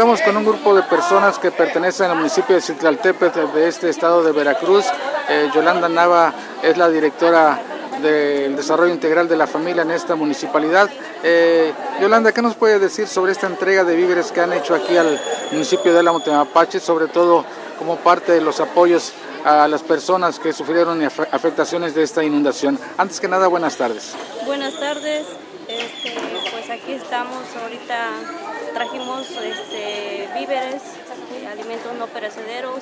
estamos con un grupo de personas que pertenecen al municipio de Citlaltépetl de este estado de Veracruz. Eh, Yolanda Nava es la directora del desarrollo integral de la familia en esta municipalidad. Eh, Yolanda, ¿qué nos puede decir sobre esta entrega de víveres que han hecho aquí al municipio de Álamo Temapache, sobre todo como parte de los apoyos a las personas que sufrieron afectaciones de esta inundación? Antes que nada, buenas tardes. Buenas tardes. Este, pues aquí estamos, ahorita trajimos este, víveres, alimentos no perecederos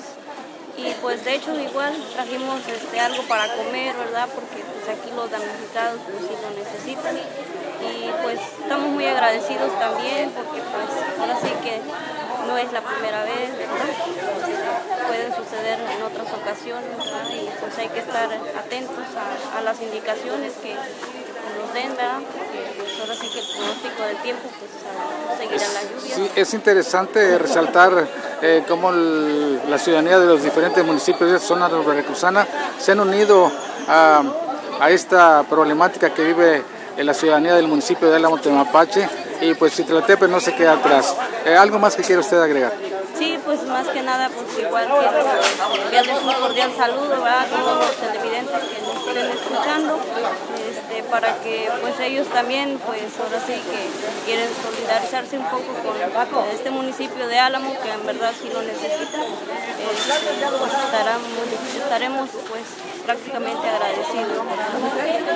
y pues de hecho igual trajimos este, algo para comer, ¿verdad? Porque pues aquí los damnificados pues sí lo necesitan y pues estamos muy agradecidos también porque pues ahora sí que no es la primera vez, ¿verdad? Pueden suceder en otras ocasiones y pues hay que estar atentos a, a las indicaciones que nos den, ¿verdad? Que el tiempo pues seguirá la lluvia. Sí, es interesante resaltar eh, cómo la ciudadanía de los diferentes municipios de zona veracruzana se han unido a, a esta problemática que vive en la ciudadanía del municipio de Álamo Temapache y pues Citlaltepe no se queda atrás. Eh, ¿Algo más que quiere usted agregar? Sí, pues más que nada, pues igual enviarles un cordial saludo a todos los televidentes que nos estén escuchando este, para que pues ellos también pues ahora sí que quieren solidarizarse un poco con este municipio de Álamo que en verdad sí lo necesita este, pues estaremos, pues prácticamente agradecidos.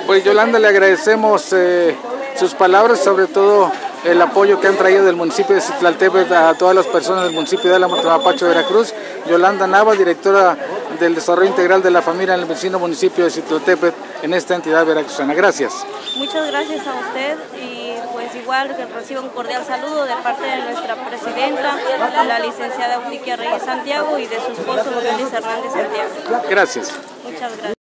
Pues Yolanda le agradecemos eh, sus palabras sobre todo el apoyo que han traído del municipio de Citlaltépetl a todas las personas del municipio de Álamo Tamapacho Veracruz Yolanda Nava directora del desarrollo integral de la familia en el vecino municipio de Citlaltépetl en esta entidad veracruzana. Gracias. Muchas gracias a usted y pues igual que reciba un cordial saludo de parte de nuestra presidenta, la licenciada Eutiquia Reyes Santiago y de su esposo Luis Hernández Santiago. Gracias. Muchas gracias.